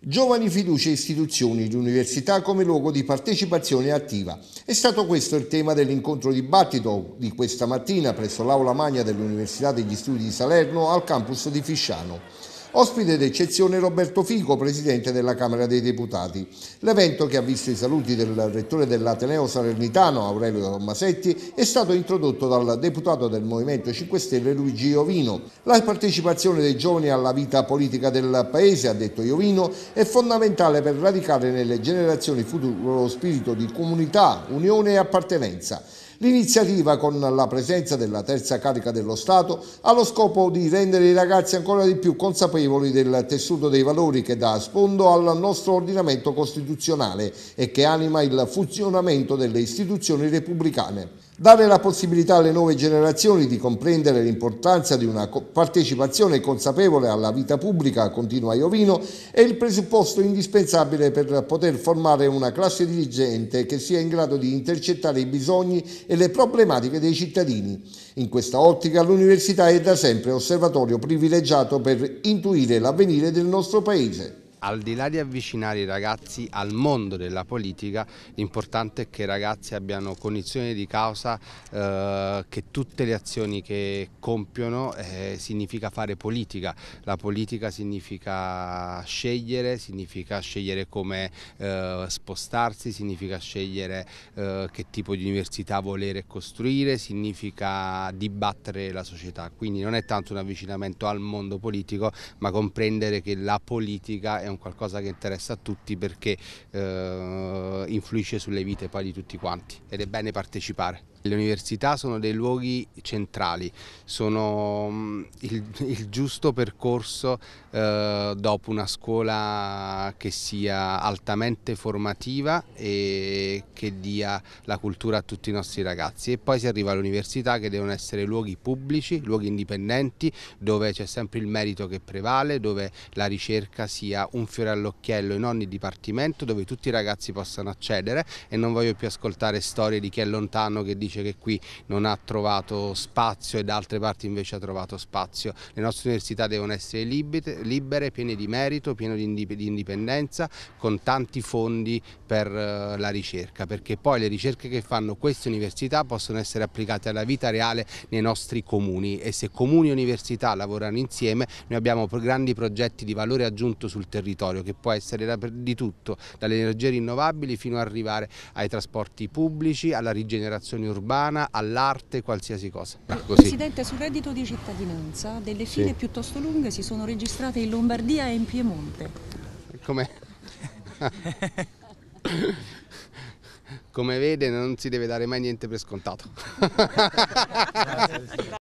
Giovani fiducia e istituzioni, l'università come luogo di partecipazione attiva. È stato questo il tema dell'incontro dibattito di questa mattina presso l'aula magna dell'Università degli Studi di Salerno al campus di Fisciano. Ospite d'eccezione Roberto Fico, presidente della Camera dei Deputati. L'evento, che ha visto i saluti del rettore dell'Ateneo Salernitano, Aurelio Tommasetti, è stato introdotto dal deputato del Movimento 5 Stelle Luigi Iovino. La partecipazione dei giovani alla vita politica del Paese, ha detto Iovino, è fondamentale per radicare nelle generazioni future lo spirito di comunità, unione e appartenenza. L'iniziativa, con la presenza della terza carica dello Stato, ha lo scopo di rendere i ragazzi ancora di più consapevoli del tessuto dei valori che dà sfondo al nostro ordinamento costituzionale e che anima il funzionamento delle istituzioni repubblicane. Dare la possibilità alle nuove generazioni di comprendere l'importanza di una partecipazione consapevole alla vita pubblica, continua Iovino, è il presupposto indispensabile per poter formare una classe dirigente che sia in grado di intercettare i bisogni e le problematiche dei cittadini. In questa ottica l'università è da sempre osservatorio privilegiato per intuire l'avvenire del nostro Paese al di là di avvicinare i ragazzi al mondo della politica, l'importante è che i ragazzi abbiano cognizione di causa eh, che tutte le azioni che compiono eh, significa fare politica. La politica significa scegliere, significa scegliere come eh, spostarsi, significa scegliere eh, che tipo di università volere costruire, significa dibattere la società. Quindi non è tanto un avvicinamento al mondo politico, ma comprendere che la politica è un un qualcosa che interessa a tutti perché eh, influisce sulle vite poi di tutti quanti ed è bene partecipare. Le università sono dei luoghi centrali, sono mm, il, il giusto percorso eh, dopo una scuola che sia altamente formativa e che dia la cultura a tutti i nostri ragazzi e poi si arriva all'università che devono essere luoghi pubblici, luoghi indipendenti dove c'è sempre il merito che prevale, dove la ricerca sia un fiore all'occhiello in ogni dipartimento, dove tutti i ragazzi possano accedere e non voglio più ascoltare storie di chi è lontano che dice che qui non ha trovato spazio e da altre parti invece ha trovato spazio. Le nostre università devono essere libere, piene di merito, piene di indipendenza, con tanti fondi per eh, la ricerca, perché poi le ricerche che fanno queste università possono essere applicate alla vita reale nei nostri comuni e se comuni e università lavorano insieme noi abbiamo grandi progetti di valore aggiunto sul territorio che può essere di tutto, dalle energie rinnovabili fino ad arrivare ai trasporti pubblici, alla rigenerazione urbana all'arte, qualsiasi cosa. Così. Presidente, sul reddito di cittadinanza delle file sì. piuttosto lunghe si sono registrate in Lombardia e in Piemonte. Come? Come vede non si deve dare mai niente per scontato.